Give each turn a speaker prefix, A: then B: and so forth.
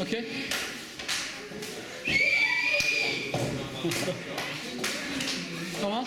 A: Okay. Comment